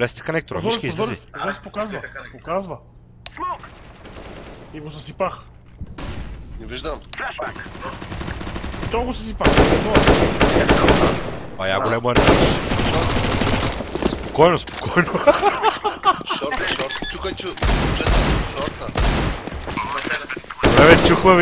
Влез си конектора, виж излезе. Зорис показва, показва. И го съсипах. Не виждам. И То го съсипах. А я голема не Спокойно, спокойно. Шорт, шорт, чукай чу. Шорта. Бе, чухме